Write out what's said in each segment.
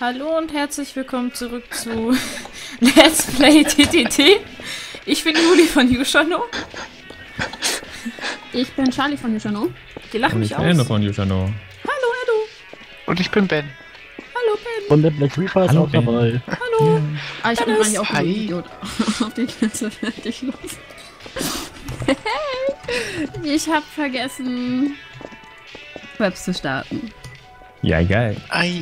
Hallo und herzlich willkommen zurück zu Let's Play TTT. Ich bin Juli von Yushano. Ich bin Charlie von Yushano. Die lachen Und mich ich aus. bin von Yushano. Hallo, Edu. Und ich bin Ben. Hallo, Ben. Und der Black Reaper ist Hallo, auch Ben. dabei. Hallo. Ah, ich Dennis. eigentlich auch Hi. ein Idiot auf die ganze fertig los. ich hab vergessen, Webs zu starten. Ja, geil. Ei.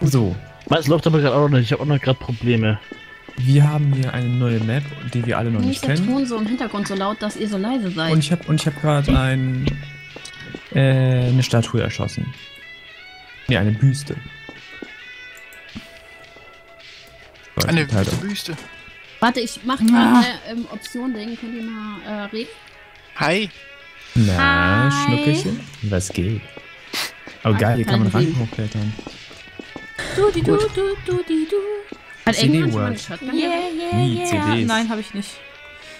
So, Meins läuft aber gerade auch noch nicht. Ich habe auch noch gerade Probleme. wir haben hier eine neue Map, die wir alle noch Warum nicht ist der kennen. Ton so im Hintergrund so laut, dass ihr so leise seid? Und ich habe und ich habe gerade ein äh, eine Statue erschossen. Nee, eine Büste. Eine Teil- Wüste. Warte, ich mach Ah. gerade eine ähm, Option-Ding. Könnt ihr mal äh, reden? Hi. Na, Hi. Schnuckelchen? Was geht? Oh Ah, geil, hier kann man Ranken hochklettern. Du, die, du, du, du, die, du. Hat CD irgendjemand schon mal Yeah, yeah, Wie, yeah. CDs? Nein, habe ich nicht.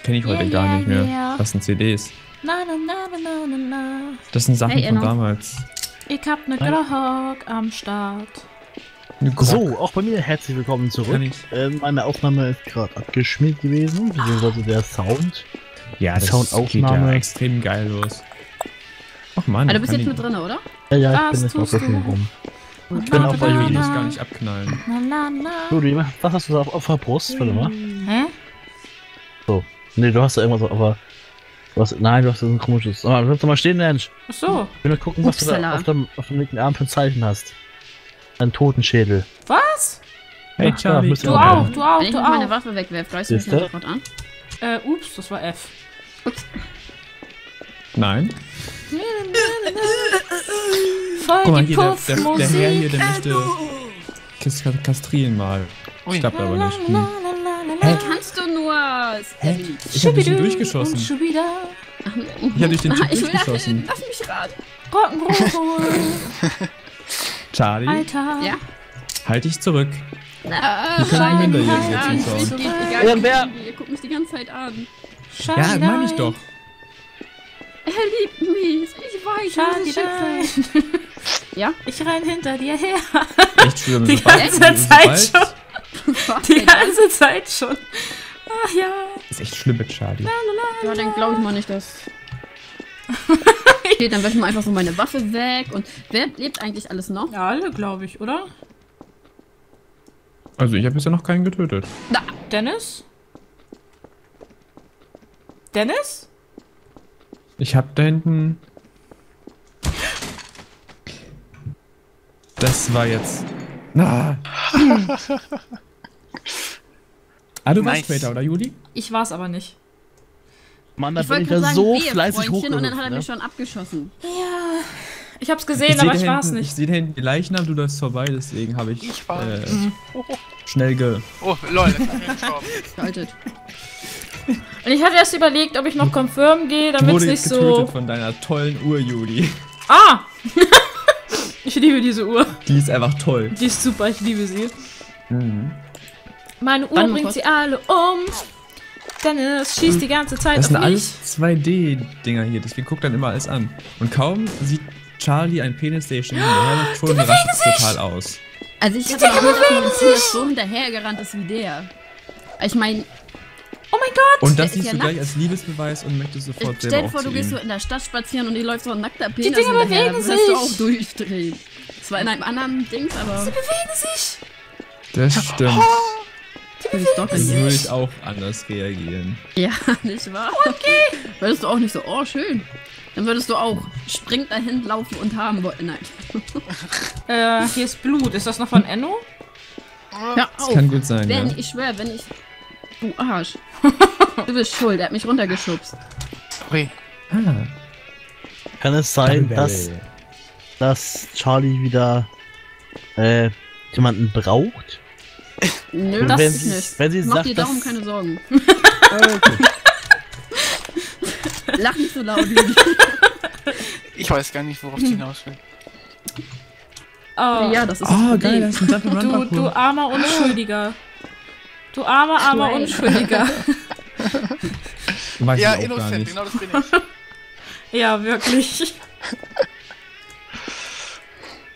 Kenne ich heute Yeah, gar nicht mehr. yeah. Was sind CDs? Na, na, na, na, na, na. Das sind Sachen Hey, von damals. Ich hab ne Grog am Start. So, auch bei mir herzlich willkommen zurück. Ähm, meine Aufnahme ist gerade abgeschmiert gewesen, beziehungsweise der Sound. Ja, das Soundaufnahme. geht ja extrem geil los. Ach man, Ah, du bist jetzt ich- mit drin, oder? Ja, ja, ich Was bin jetzt auch du? schon rum. Ich bin auch bei Ich will Juli. das gar nicht abknallen. Na, na, na. Juli, was hast du da auf, auf der Brust? Warte mal. Hä? Nee, du hast da irgendwas, aber. Du hast, nein, du hast so ein komisches. Oh, du kannst doch mal stehen, Mensch. Ach so. Ich will nur gucken, was du Upsala. da auf dem, auf dem linken Arm für ein Zeichen hast. Ein Totenschädel. Was? Hey Ach, Charlie. ja, müsst ihr Du auch auch, machen. du auch, Wenn ich du meine auch. Waffe wegwerfe, greifst du mich sofort an? Äh, ups, das war F. Ups. Nein. Voll Guck mal die hier, der, der, der. Herr hier, der möchte Kas kastrieren mal. Ui. Klappt aber nicht. Hm. la. kannst du nur, Stevie? Ich hab dich durchgeschossen. Ich hab dich den Typ ich will durchgeschossen. Lass mich ran. Rock'n'Roll. Charlie, Alter. Ja. halt dich zurück. Ah, Wir können hinter mich ihr jetzt Ihr guckt mich die ganze Zeit an. Ja, meine ich doch. Er liebt mich. Ich weiß, Schade, das ist Schicksal. Ja? Ich renn hinter dir her. Echt schlimm. Die ganze Zeit sobald- schon. Die ganze Zeit schon. Ach ja. Ist echt schlimm mit Charlie. Ja, dann glaube ich mal nicht, dass... Okay, dann werfe ich mal einfach so meine Waffe weg. Und wer lebt eigentlich alles noch? Ja, alle, glaube ich, oder? Also ich habe bisher noch keinen getötet. Dennis? Dennis? Ich habe da hinten... Das war jetzt... Na. ah, du warst Nice. später, oder Juli? Ich war's aber nicht. Mann, da Ich bin ich gerade da sagen, so wehe, fleißig Freundchen, und dann hat er hochgerückt, mich ne? schon abgeschossen. Ja. Ich hab's gesehen, seh aber ich war's hinten- Ich nicht. sehe da hinten die Leichnam, du läufst vorbei, deswegen habe ich, Ich war- äh, Oh, schnell ge... oh, lol, das ist gestorben. Und ich hatte erst überlegt, ob ich noch confirm gehe, Du damit es nicht jetzt getötet so. von deiner tollen Uhr, Juli. Ah! ich liebe diese Uhr. Die ist einfach toll. Die ist super, ich liebe sie. Mhm. Meine Uhr mal bringt sie alle um. Dennis schießt die ganze Zeit Das auf sind mich. alles 2D-Dinger hier, deswegen guckt dann immer alles an. Und kaum sieht Charlie ein Penis-Station hinterher, schon rastet es total aus. Also ich hatte noch nie, dass Ziel so hinterhergerannt ist wie der. Ich meine, Oh mein Gott! Und das siehst ja du gleich nackt. als Liebesbeweis und möchtest sofort stell selber dir auch vor, du gehst so in der Stadt spazieren und dir läuft so ein nackter Penis Dinger hinterher. bewegen Würdest du sich. auch durchdrehen. Zwar in einem anderen Dings, aber Bewegen sich! Das stimmt. doch Das nicht. würde ich auch anders reagieren. Ja, nicht wahr? Okay. Würdest du auch nicht so, oh schön. Dann würdest du auch springt dahin laufen und haben wollen. Nein. Äh, hier ist Blut. Ist das noch von Enno? Hör Das auf. kann gut sein, ja. Wenn, ich schwöre, wenn ich. Du Arsch. Du bist schuld, er hat mich runtergeschubst. Sorry. Ah, Kann es sein, dass, dass Charlie wieder äh, jemanden braucht? Nö, Und das wenn ist sie- nicht. wenn sie Mach sagt, dir darum dass- keine Sorgen. okay. Lach nicht so laut. Ich weiß gar nicht, worauf ich hinaus will. Oh. Ja, das ist oh, geil, das ist ein Du, du armer Unschuldiger. Du armer, armer Schwein. Unschuldiger. Weiß Ja, ich innocent, nicht. genau das bin ich. ja, wirklich.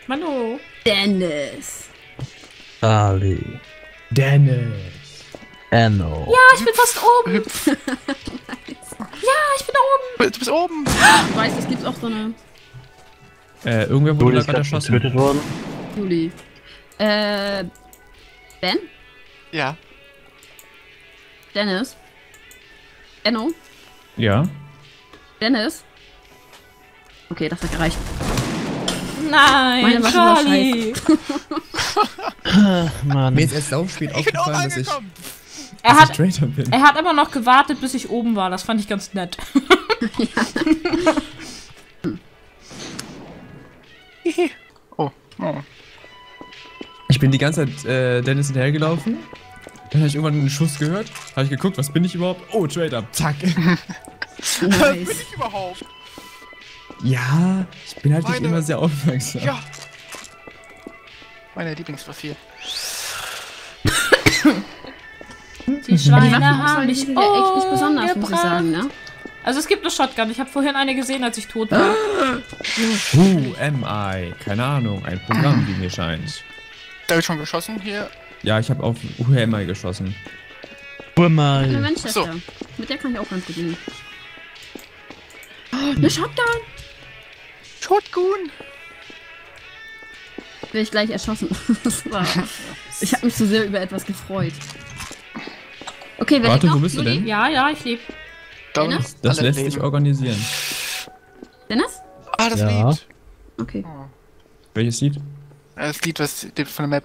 Mano. Dennis. Charlie. Dennis. Enno. Ja, ich bin fast oben. ja, ich bin da oben. Du bist oben. Du weißt, es gibt auch so eine Äh, irgendwer wurde gerade erschossen. Juli. Äh, Ben? Ja. Dennis? Enno? Ja. Dennis? Okay, das hat gereicht. Nein, Meine Waffe Charlie. Mann. Mir ist erst bin oben aufgefallen, dass ich. Er hat, er hat aber noch gewartet, bis ich oben war. Das fand ich ganz nett. Oh. oh. Ich bin die ganze Zeit äh, Dennis hinterhergelaufen. Dann habe ich irgendwann einen Schuss gehört. Habe ich geguckt, was bin ich überhaupt? Oh, Traitor. Zack. Wer bin ich überhaupt? ja, ich bin halt nicht Meine- immer sehr aufmerksam. Ja. Meine Lieblingswaffe. Die Schweine haben mich mich echt nicht besonders, muss ich sagen, ne? Also es gibt eine Shotgun. Ich habe vorhin eine gesehen, als ich tot war. Who am I? Keine Ahnung. Ein Programm, wie mir scheint. Da wird schon geschossen hier. Ja, ich habe auf Who am I geschossen. Hol Eine mal. Manchester. So. Mit der kann ich auch ganz gut leben. Oh, eine Shotgun! Shotgun. Wäre ich gleich erschossen. Ich habe mich so sehr über etwas gefreut. Okay, wer Warte, lebt wo noch? bist du denn? Ja, ja, ich lebe. Dennis? Das alle lässt leben. sich organisieren. Dennis? Ah, das Ja. Lied. Okay. Welches Lied? Das Lied, was von der Map.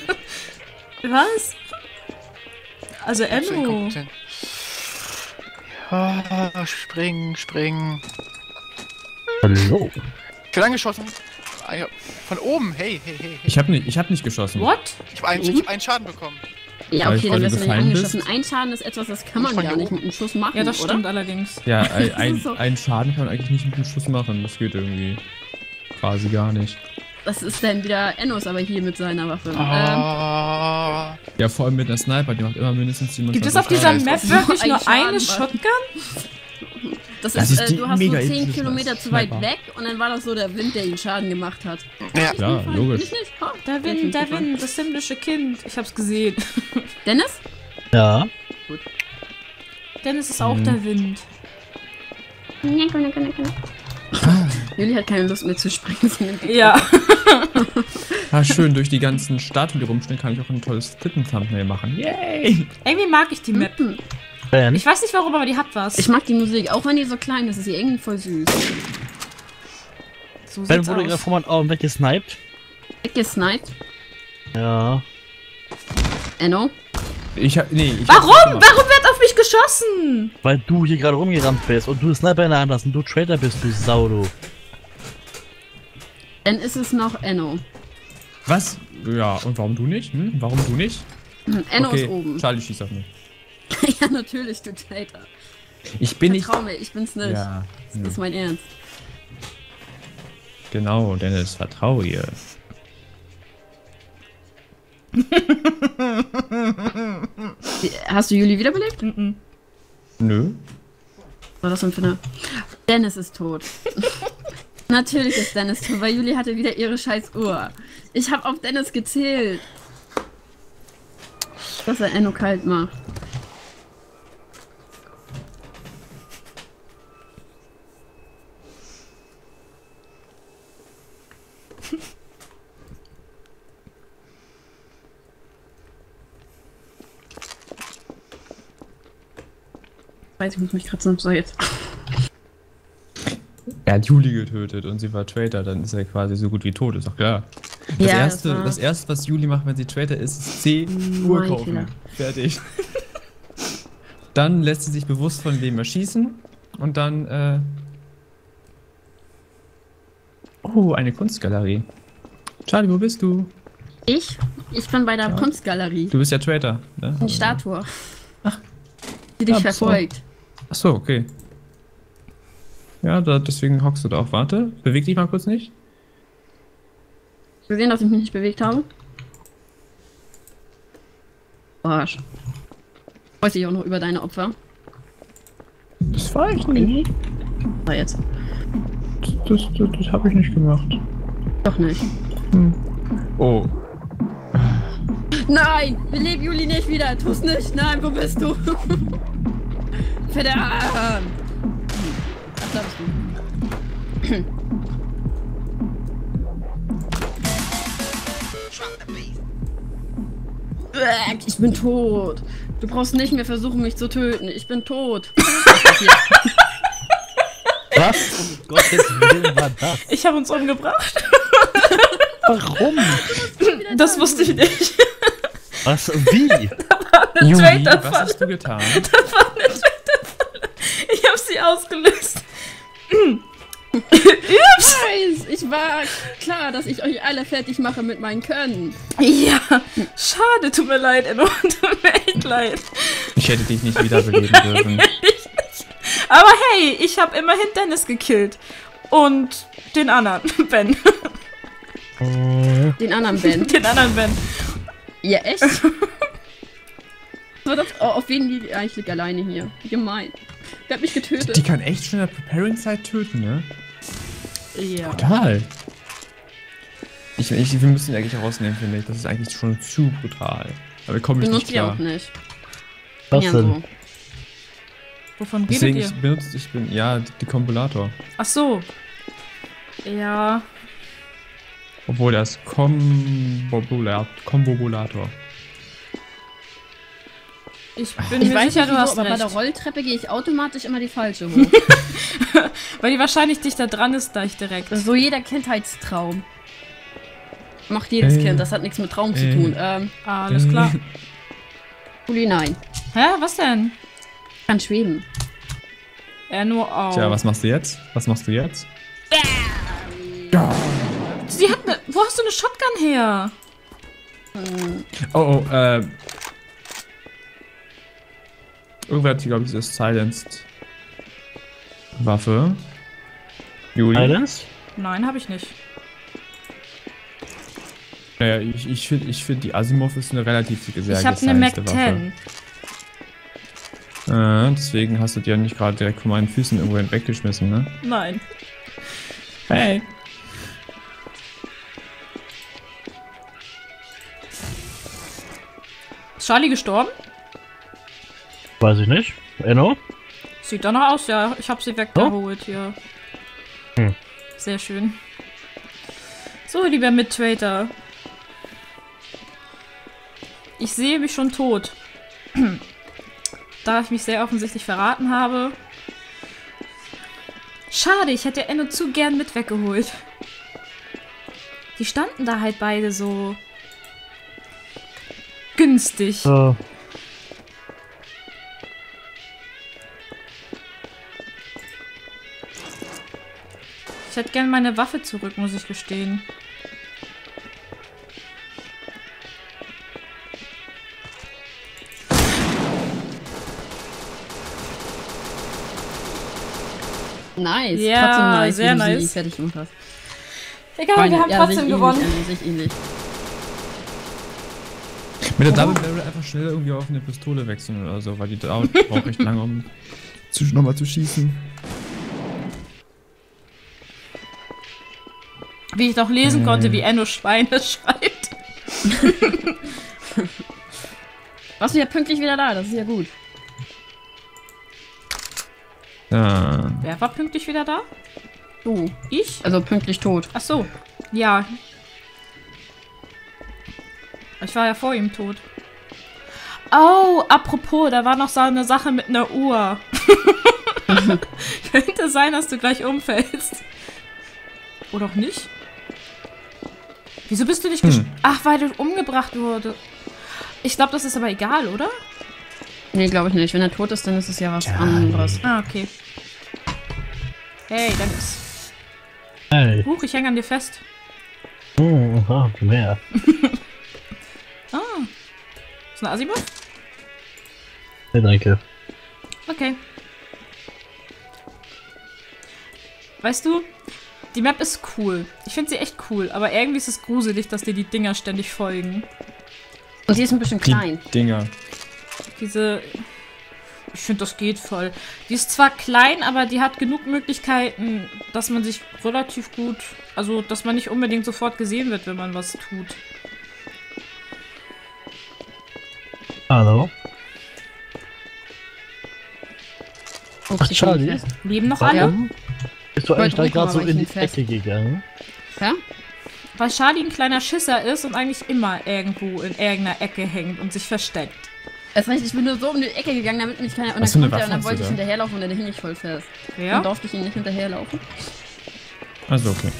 Was? Also Enno. Ah, springen, springen. Hallo. Ich bin angeschossen. Ah, ja. Von oben. Hey, hey, hey. hey. Ich habe nicht, ich hab nicht geschossen. What? Ich habe einen, ich hab einen Schaden bekommen. Ja, okay, dann wirst du nicht angeschossen. bist. Ein Schaden ist etwas, das kann man gar nicht mit einem Schuss machen, Ja, das oder? stimmt allerdings. Ja, ein, ein, Schaden kann man eigentlich nicht mit einem Schuss machen. Das geht irgendwie quasi gar nicht. Das ist dann wieder Ennos, aber hier mit seiner Waffe. Ähm, Ah. Ja, vor allem mit einer Sniper, die macht immer mindestens 27 Gibt es auf dieser. Map wirklich nur eine? Shotgun? das Das ist, ist äh, du hast so mega 10 epische Kilometer zu weit Sniper. weg und dann war das so der Wind, der ihn Schaden gemacht hat. Ja. Ja, Bin logisch. Ha, Der Wind, der. Wind, das himmlische Kind. Ich hab's gesehen. Dennis? Ja. Dennis ist auch Mhm. der Wind. Juli hat keine Lust mehr zu springen. die Ja. Ah, schön, durch die ganzen Statuen, die rumstehen, kann ich auch ein tolles Tippen-Thumbnail machen. Yay! Irgendwie mag ich die Map. Ben. Ich weiß nicht warum, aber die hat was. Ich mag die Musik, auch wenn die so klein ist, ist sie irgendwie voll süß. so Ben wurde gerade vor meinen Augen weggesniped. Weggesniped. Ja. Enno? Ich hab, nee, ich Warum? gemacht. Warum wird auf mich geschossen? Weil du hier gerade rumgerannt bist und du Sniper in der Hand hast und du Traitor bist, du Sau, du. Dann ist es noch Enno. Was? Ja, und warum du nicht? Hm? Warum du nicht? Hm, Enno okay, ist oben. Charlie schießt auf mich. ja, natürlich, du Traitor. Ich bin nicht. Vertrau mir, ich bin's nicht. Ja, Das ist mein Ernst. genau, Dennis, vertraue ihr. Hast du Juli wiederbelebt? Mhm. Nö. Was war das denn für eine... Dennis ist tot. Natürlich ist Dennis tot, weil Juli hatte wieder ihre scheiß Uhr. Ich habe auf Dennis gezählt. Dass er Enno kalt macht. Weiß ich, muss mich kratzen. So, jetzt. Er hat Juli getötet und sie war Traitor, dann ist er quasi so gut wie tot, ist doch klar. Das, Ja, das erste, war- das erste, was Juli macht, wenn sie Traitor ist, ist 10 Uhr kaufen. Fehler. Fertig. dann lässt sie sich bewusst von dem erschießen und dann, äh, Oh, eine Kunstgalerie. Charlie, wo bist du? Ich? Ich bin bei der Ja. Kunstgalerie. Du bist ja Traitor. Ne? Eine Statue. Die dich Ja, verfolgt. Ach so, okay. Ja, da, deswegen hockst du da auch. Warte, beweg dich mal kurz nicht. Gesehen, dass ich mich nicht bewegt habe? Arsch. Freust dich auch noch über deine Opfer? Das war ich nicht. Na jetzt. Das, das, das habe ich nicht gemacht. Doch nicht. Oh. Nein! Beleb Juli nicht wieder! Tu's nicht! Nein, wo bist du? Verdammt! Was glaubst du? Ich bin tot. Du brauchst nicht mehr versuchen, mich zu töten. Ich bin tot. Was? Um Gottes Willen war das? Ich habe uns umgebracht. Warum? Das wusste ich nicht. Was? Wie? Juli, Traitor was hast du getan? Ich habe sie ausgelöst. Scheiß, ich war klar, dass ich euch alle fertig mache mit meinen Können. Ja, schade, tut mir leid, Enno. Tut mir echt leid. Ich hätte dich nicht wiederbeleben dürfen. Aber hey, ich habe immerhin Dennis gekillt. Und den anderen, Ben. Den anderen Ben. Den anderen Ben. Ja, echt? Oh, auf wen die eigentlich liegt alleine hier. Wie Gemein. Der hat mich getötet. Die kann echt schon in der Preparing-Zeit töten, ne? Ja. Brutal. Ich, ich, wir müssen die eigentlich rausnehmen, finde ich. Das ist eigentlich schon zu brutal. Aber wir kommen nicht Benutzt ihr auch nicht. was ja, denn? so. Wovon redet Deswegen ihr? ich benutze ich bin ja die Kombulator. Ach so. Ja. Obwohl das Kombobulator. Kombobulator. Ich bin Ich mir weiß sicher, nicht, du hast aber bei der recht. Rolltreppe gehe ich automatisch immer die falsche hoch. Weil die wahrscheinlich dichter dran ist, da ich direkt. So jeder Kindheitstraum. Macht jedes Äh. Kind, das hat nichts mit Traum zu Äh. tun. Ähm, Alles klar. Juli, nein. Hä? Was denn? Kann schweben. Er nur auch. Tja, was machst du jetzt? Was machst du jetzt? Sie hat ne. Wo hast du eine Shotgun her? Oh, oh, äh. Irgendwer hat hier, glaube ich, das Silenced Waffe. Juli. Silence? Nein, habe ich nicht. Naja, ich, ich finde, ich find, die Asimov ist eine relativ sehr ich habe eine Mac gesilencete 10. Äh, deswegen hast du die ja nicht gerade direkt von meinen Füßen irgendwo weggeschmissen, ne? Nein. Hey. Ist Charlie gestorben? Weiß ich nicht. Enno? Sieht danach aus, ja. Ich habe sie weggeholt hier. Hm. Sehr schön. So, lieber Mittrader. Ich sehe mich schon tot. da ich mich sehr offensichtlich verraten habe. Schade, ich hätte Enno zu gern mit weggeholt. Die standen da halt beide so günstig. Äh, Ich hätte gern meine Waffe zurück, muss ich gestehen. Nice. Ja, trotzdem nice. sehr nice. fertig. Egal, Freunde, wir haben ja, trotzdem gewonnen. Ähnlich, also sehe ich ähnlich. Mit der Double Barrel einfach schnell irgendwie auf eine Pistole wechseln oder so, weil die dauert braucht recht lange, um nochmal zu schießen. Wie ich doch lesen konnte, wie Enno Schweine schreibt. Warst du ja pünktlich wieder da, das ist ja gut. Ja. Wer war pünktlich wieder da? Du. Ich? Also pünktlich tot. Ach so. Ja. Ich war ja vor ihm tot. Oh, apropos, da war noch so eine Sache mit einer Uhr. Könnte sein, dass du gleich umfällst. Oder auch nicht? Wieso bist du nicht Hm. hm. Ach, weil du umgebracht wurde. Ich glaube, das ist aber egal, oder? Nee, glaube ich nicht. Wenn er tot ist, dann ist es ja was anderes. Ah, okay. Hey, Dennis. Hey. Huch, ich hänge an dir fest. Hm, aha, mehr. Ah. Ist eine Asimov? Nee, danke. Okay. Weißt du, die Map ist cool. Ich finde sie echt cool, aber irgendwie ist es gruselig, dass dir die Dinger ständig folgen. Und die ist ein bisschen Die klein. Dinger. Diese. Ich finde, das geht voll. Die ist zwar klein, aber die hat genug Möglichkeiten, dass man sich relativ gut. Also, dass man nicht unbedingt sofort gesehen wird, wenn man was tut. Hallo? Oh, Ach, ich Charlie? Leben noch alle? Bist du eigentlich da gerade so in die fest. Ecke gegangen? Ja? Weil Charlie ein kleiner Schisser ist und eigentlich immer irgendwo in irgendeiner Ecke hängt und sich versteckt. Das heißt, ich bin nur so um die Ecke gegangen, damit mich keiner. Und dann er und dann wollte ich da? hinterherlaufen und dann hing ich voll fest. Dann Ja? durfte ich ihn nicht hinterherlaufen. Also, okay.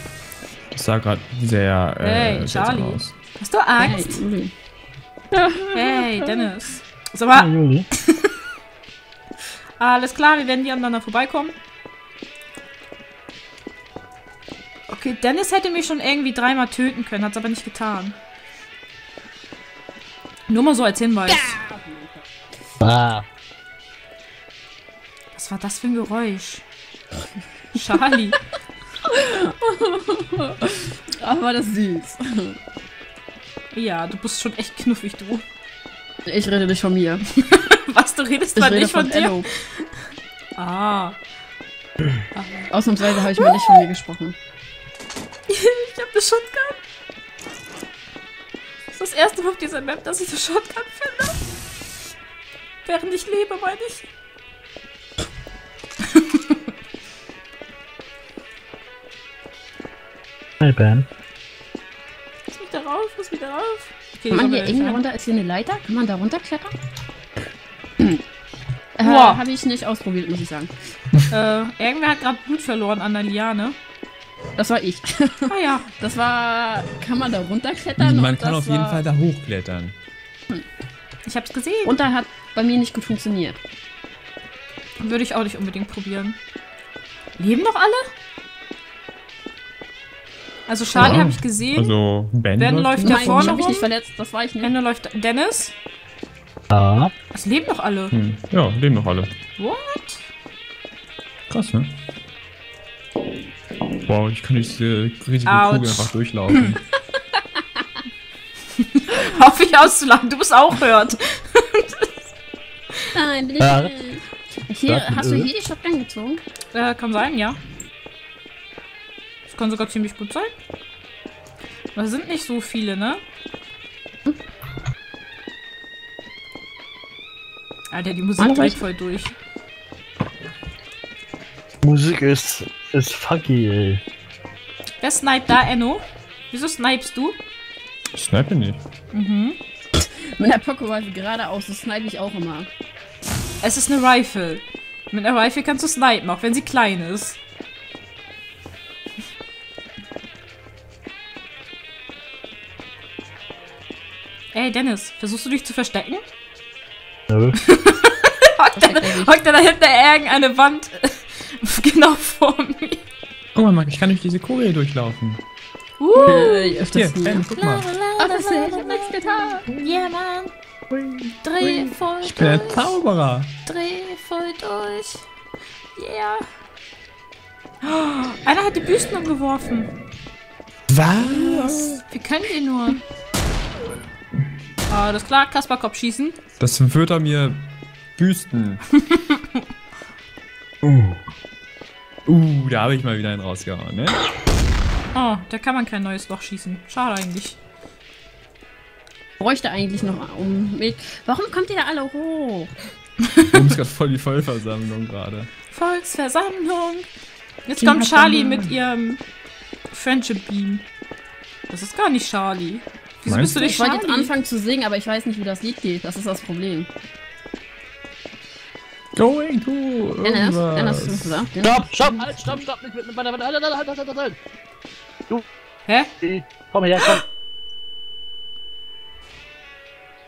Das sah gerade sehr äh, Hey, Charlie. aus. Hast du Angst? Hey, Dennis. Sag mal, alles klar, wir werden hier aneinander vorbeikommen. Okay, Dennis hätte mich schon irgendwie dreimal töten können, hat es aber nicht getan. Nur mal so als Hinweis. Ah, Was war das für ein Geräusch? Charlie. War das süß. Ja, du bist schon echt knuffig, du. Ich rede nicht von mir. Was, du redest Ich zwar rede nicht von, von dir? Ello. Ah. Ausnahmsweise habe ich mal nicht von mir gesprochen. Ich hab eine Shotgun. Das ist das erste Mal auf dieser Map, dass ich eine Shotgun finde. Während ich lebe, meine ich. hey Ben. Lass mich da rauf, lass mich da rauf. Okay, Kann man hier irgendwie runter? Ist hier eine Leiter? Kann man da runterklettern? Äh, Boah. habe ich nicht ausprobiert, muss ich sagen. Äh, irgendwer hat gerade Blut verloren an der Liane. Das war ich. Ah ja. Das war. Kann man da runterklettern? Man Und kann auf jeden war- Fall da hochklettern. Ich hab's gesehen. Runter hat bei mir nicht gut funktioniert. Würde ich auch nicht unbedingt probieren. Leben noch alle? Also Charlie Ja. habe ich gesehen. Also, Ben, Ben läuft Nein, vorne ich habe mich nicht verletzt. Das war ich nicht. Ende läuft Dennis. Ja. Es leben noch alle. Hm. Ja, leben noch alle. What? Krass, ne? Wow, ich kann durch diese riesige Autsch. Kugel einfach durchlaufen. Hoffe ich auszulachen. Du bist auch hört. Nein, ich Ja. nicht. Hier, hast du hier die Shotgun gezogen? Äh, kann sein, ja. Das kann sogar ziemlich gut sein. Aber es sind nicht so viele, ne? Alter, die Musik dreht voll durch. Musik ist, ist funky, ey. Wer sniped da, Enno? Wieso snipest du? Ich snipe nicht. Mhm. Mit der Poké-Rifle geradeaus, das snipe ich auch immer. Es ist eine Rifle. Mit einer Rifle kannst du snipen, auch wenn sie klein ist. Ey, Dennis, versuchst du dich zu verstecken? Nö. Hockt er, da hinter irgendeine Wand genau? Guck mal, ich kann durch diese Kugel durchlaufen. Uh, Äh, Hier, öfters nie. Ben, guck mal. Ah, das ist, ich hab nichts getan. Yeah, man. Dreh voll Ich bin der durch. Zauberer. Dreh voll durch. Yeah. Oh, einer hat die Büsten umgeworfen. Was? Wie können die nur? Ah, das ist klar, Kasperkopf schießen. Das wird er mir büsten. Uh. Uh, da habe ich mal wieder einen rausgehauen, ne? Oh, da kann man kein neues Loch schießen. Schade eigentlich. Bräuchte eigentlich noch um mich. Warum kommt ihr da alle hoch? Oben ist gerade voll die Vollversammlung gerade. Volksversammlung. Jetzt Die kommt Charlie mit ihrem Friendship Beam. Das ist gar nicht Charlie. Wieso Meinst bist du nicht Ich wollte jetzt Charlie? anfangen zu singen, aber ich weiß nicht, wie das Lied geht. Das ist das Problem. Going to. Dennis. Dennis, hast du was gesagt? Dennis? Stopp, stopp, halt, stopp, stopp, nicht mit, mit meiner, halt, halt, halt, halt, halt, halt. Hä? Hey, Komm her, komm.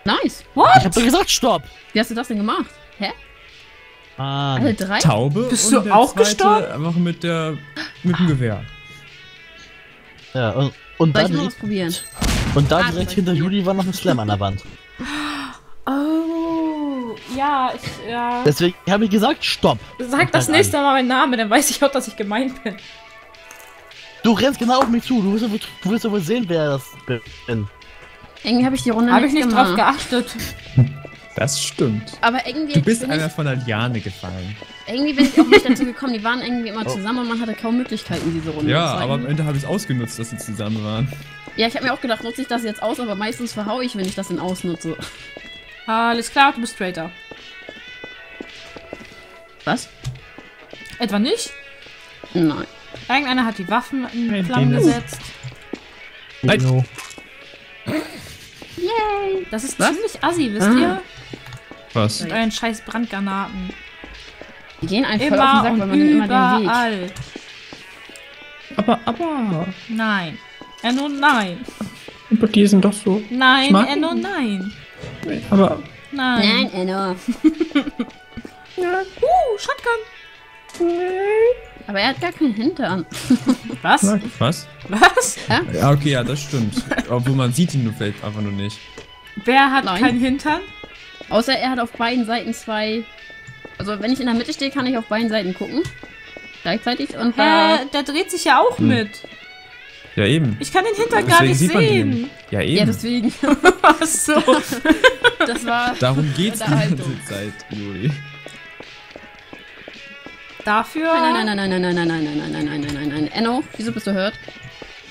Nice. Ich What? hab doch gesagt, stopp. Wie hast du das denn gemacht? Hä? Ah, Alle drei? Taube. Bist du auch gestorben? Einfach mit der. mit dem Gewehr. Ja, und, und, Soll da ich mal direkt, ausprobieren? und da Ah, direkt hinter ich Juli war noch ein Slam an der Wand. Oh, ja, ich, ja. Deswegen habe ich gesagt, stopp. Sag das nächste Mal meinen Namen, dann weiß ich auch, dass ich gemeint bin. Du rennst genau auf mich zu. Du wirst, aber- du wirst aber sehen, wer das bin. Irgendwie habe ich die Runde Habe ich nicht gemacht. drauf geachtet. Das stimmt. Aber irgendwie Du bist einer von der Liane gefallen. irgendwie bin ich auch nicht dazu gekommen. Die waren irgendwie immer zusammen und man hatte kaum Möglichkeiten, diese Runde Ja, zu aber am. Ende habe ich es ausgenutzt, dass sie zusammen waren. Ja, ich habe mir auch gedacht, nutze ich das jetzt aus, aber meistens verhau ich, wenn ich das dann ausnutze. Alles klar, du bist Traitor. Was? Etwa nicht? Nein. Irgendeiner hat die Waffen in Nein, Flammen gesetzt. Nein. Jo. Das ist Was? ziemlich assi, wisst Ah. ihr? Was? Mit euren scheiß Brandgranaten. Die gehen einem voll auf den Immer Sack, weil und man immer den Weg. überall. Aber, aber. Nein. Enno, nein. Aber die sind doch so. Nein, Enno, nein. Aber. Nein. Nein, Enno. Uh, Shotgun. Aber er hat gar keinen Hintern. Was? Was? Was? Ja, okay, ja, das stimmt. Obwohl man sieht ihn nur vielleicht einfach nur nicht. Wer hat Nein. keinen Hintern? Außer er hat auf beiden Seiten zwei. Also wenn ich in der Mitte stehe, kann ich auf beiden Seiten gucken. Gleichzeitig und da. Hä, der dreht sich ja auch Hm. mit. Ja, eben. Ich kann den Hintern gar nicht sehen. Ja, eben. Ja, deswegen. Ach so. Das war. Darum geht's die ganze Zeit, Juli. Dafür. Nein, nein, nein, nein, nein, nein, nein, nein, nein, nein, nein, nein, nein, nein. Enno, wieso bist du hurt?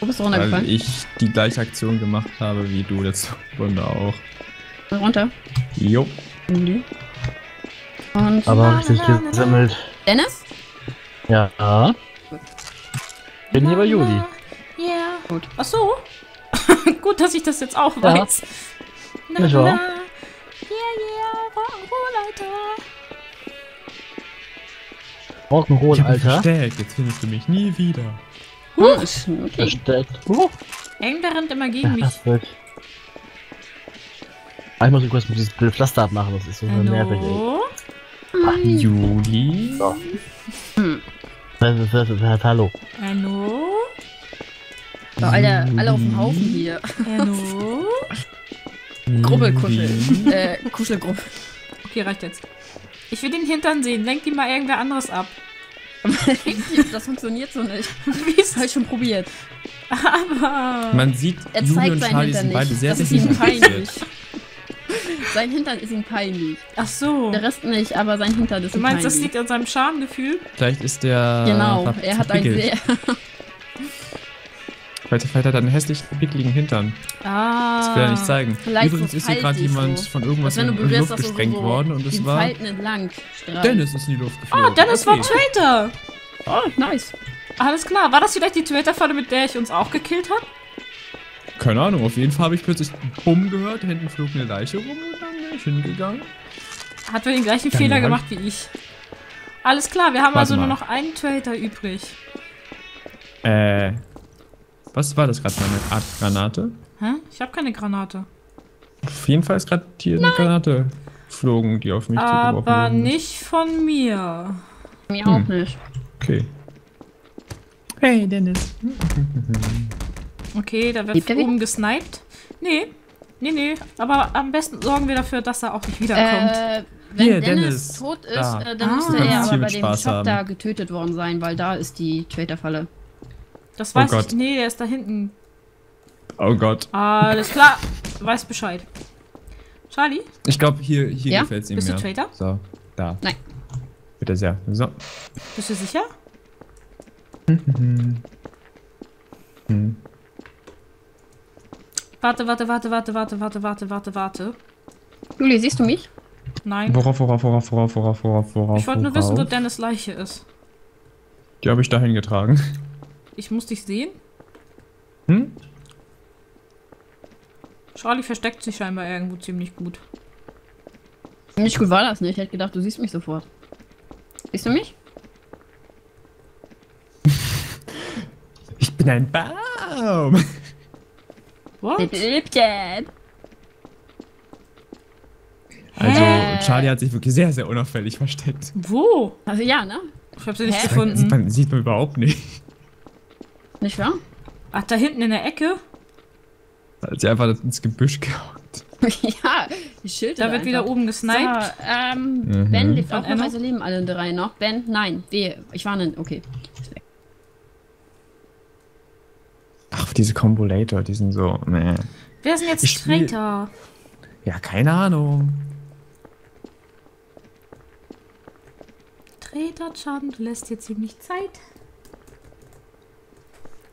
Wo bist du Weil runtergefallen? ich die gleiche Aktion gemacht habe wie du letzte Runde auch. Runter. Jo. Und. Aber richtig gesammelt. Dennis? Ja. Bin hier bei Juli. Ja. Gut. Ach so. Gut, dass ich das jetzt auch Ja. weiß. Na, wahr? na. Yeah, yeah, Rock'n'Roll, Alter. Rock'n'Roll, Alter. versteckt, jetzt findest du mich nie wieder. Hm, ist okay. Versteckt. Huh. Irgendwer rennt immer gegen mich. Ah, Ich muss kurz dieses blöde Pflaster abmachen, das ist so nervig, ey. Hallo? Juli? So. Ist, hallo. Hallo? So, alle, alle auf dem Haufen hier. Hallo? Grubbelkuschel. äh, Kuschelgruppe. Okay, reicht jetzt. Ich will den Hintern sehen. Lenk die mal irgendwer anderes ab. das funktioniert so nicht. Wie ist Hab ich schon probiert. aber? Man sieht, Er Juli zeigt und seinen Charlie Hintern sind beide nicht. sehr das ist ihm peinlich. Sein Hintern ist ihm peinlich. Ach so. Der Rest nicht, aber sein Hintern ist Du ihm meinst, peinlich. das liegt an seinem Schamgefühl? Vielleicht ist der. Genau, er hat ein sehr. Vielleicht, vielleicht hat er einen hässlichen, pickligen Hintern. Ah. Das will er nicht zeigen. Vielleicht Übrigens ist hier gerade jemand so. von irgendwas in, in die Luft gesprengt so worden und es war. Dennis ist in die Luft geflogen. Oh, Dennis war Traitor. Oh, nice. Alles klar. War das vielleicht die Traitor-Falle, mit der ich uns auch gekillt habe? Keine Ahnung, auf jeden Fall habe ich plötzlich Bumm gehört, hinten flog eine Leiche rum und dann bin ich hingegangen. Hat wir den gleichen Dann Fehler war- gemacht wie ich. Alles klar, wir haben Warte also nur mal. noch einen Traitor übrig. Äh. Was war das gerade für eine Art Granate? Hä? Ich habe keine Granate. Auf jeden Fall ist gerade hier eine Granate geflogen, die auf mich zugeworfen Aber worden ist. nicht von mir. Mir Hm. auch nicht. Okay. Hey, Dennis. Okay, da wird oben gesniped. Nee. Nee, nee. Aber am besten sorgen wir dafür, dass er auch nicht wiederkommt. Äh, wenn Hier, Dennis, Dennis. tot ist, Da. äh, dann Ah. müsste er aber bei dem Shop haben. da getötet worden sein, weil da ist die Traitor-Falle. Das oh weiß Gott. ich. Nee, der ist da hinten. Oh Gott. Alles klar. Weiß Bescheid. Charlie, Ich glaube, hier, hier Ja? gefällt es ihm bist du mehr. Traitor? So, da. Nein. Bitte sehr. So. Bist du sicher? Hm. Warte, warte, warte, warte, warte, warte, warte, warte, warte. Juli, siehst du mich? Nein. Worauf, worauf, worauf, worauf, worauf, worauf, worauf? Ich wollte nur wissen, wo? Dennis Leiche ist. Die habe ich dahin getragen. Ich muss dich sehen. Hm? Charlie versteckt sich scheinbar irgendwo ziemlich gut. Nicht gut war das nicht. Ich hätte gedacht, du siehst mich sofort. Siehst du mich? Ich bin ein Baum. What? Also, Hä? Charlie hat sich wirklich sehr, sehr unauffällig versteckt. Wo? Also ja, ne? Ich habe sie nicht Hä? Sieht gefunden. man, sieht man überhaupt nicht. Nicht wahr? Ach, da hinten in der Ecke? Da hat sie einfach ins Gebüsch gehockt. ja, die Schilder. Da wird wieder oben gesniped. So, ähm, Mhm. Ben lebt auch noch, also leben alle drei noch. Ben, nein, B. Ich warne, okay. Ach, diese Combolator, die sind so, meh. Wer ist denn jetzt Ich Traitor? Ja, keine Ahnung. Traitor Chan, du lässt dir ziemlich Zeit.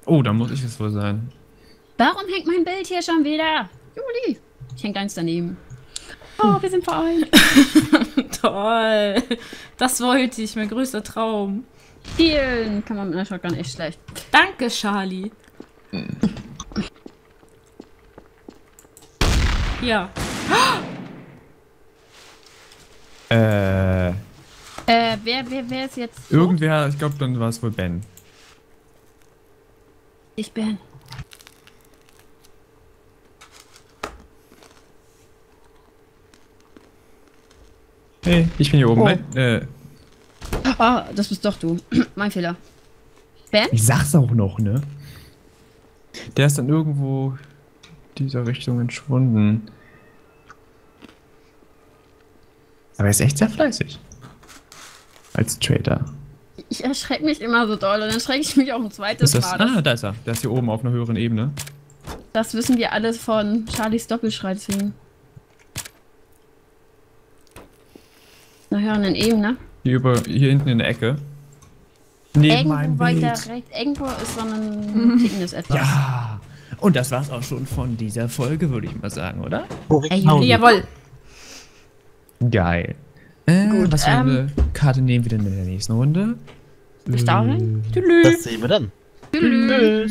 Oh, da muss ich es wohl sein. Warum hängt mein Bild hier schon wieder? Juli. Ich hänge eins daneben. Oh, wir sind vereint. Toll. Das wollte ich, mein größter Traum. Vielen. Kann man mit einer Shotgun echt schlecht. Danke, Charlie. Ja. Äh, Äh, wer, wer, wer ist jetzt? tot? irgendwer, ich glaube, dann war es wohl Ben. Ich bin. Hey, ich bin hier oben. Oh. Nein, äh, Ah, das bist doch du. mein Fehler. Ben? ich sag's auch noch, ne? Der ist dann irgendwo in dieser Richtung entschwunden. Aber er ist echt sehr fleißig. Als Trader. Ich erschrecke mich immer so doll und dann schrecke ich mich auch ein zweites das, Mal. Das, ah, da ist er. Der ist hier oben auf einer höheren Ebene. das wissen wir alles von Charlies Doppelschrei deswegen. Einer hörenden Ebene. Hier, über, hier hinten in der Ecke. Neben Irgendwo meinem weiter Bild. rechts. Irgendwo ist so ein tickendes etwas. Ja. Und das war's auch schon von dieser Folge, würde ich mal sagen, oder? Ey, Juli, Jawohl. Geil. Äh, Gut, was für ähm, eine Karte nehmen wir denn in der nächsten Runde? Bis dahin. Tschüss. Das sehen wir dann. Tschüss. Tschüss.